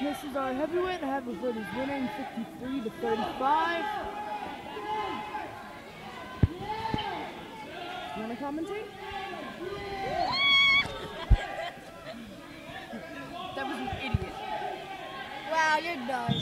This is our heavyweight. Haverford is winning 53 to 35. You want to commentate? That was an idiot. Wow, you're done.